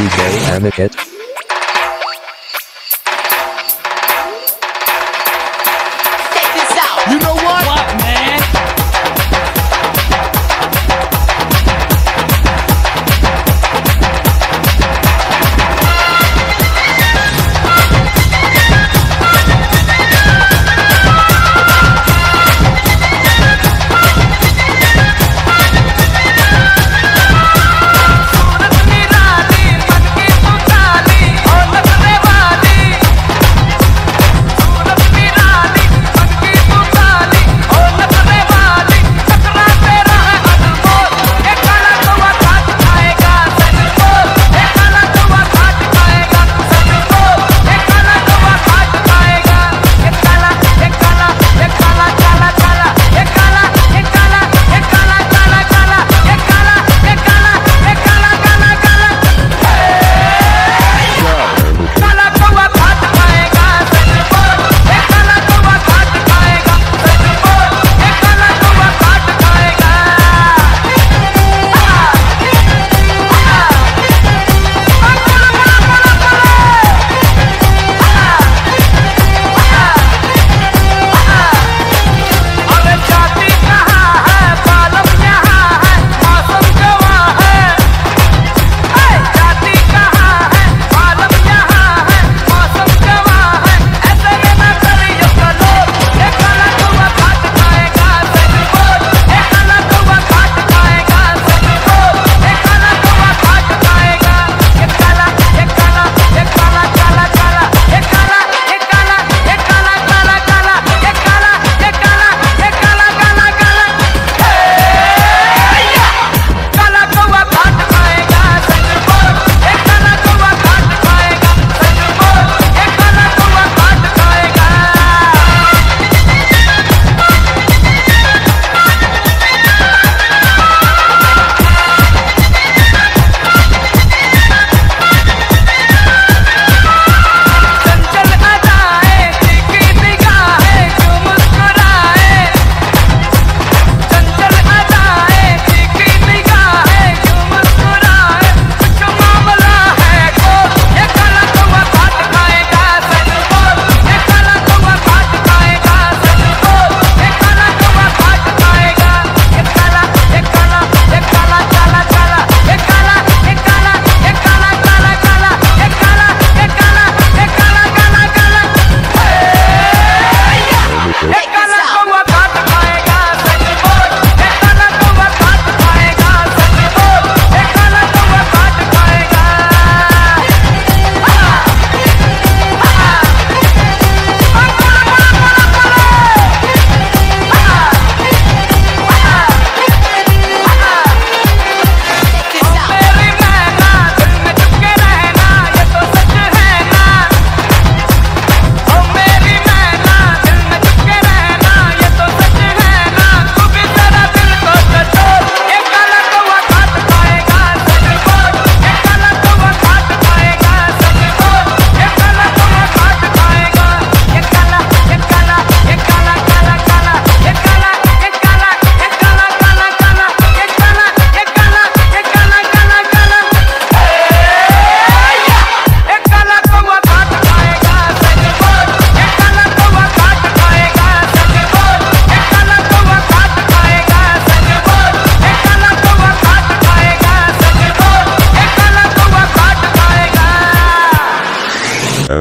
DJ Amicat.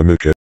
Amicat.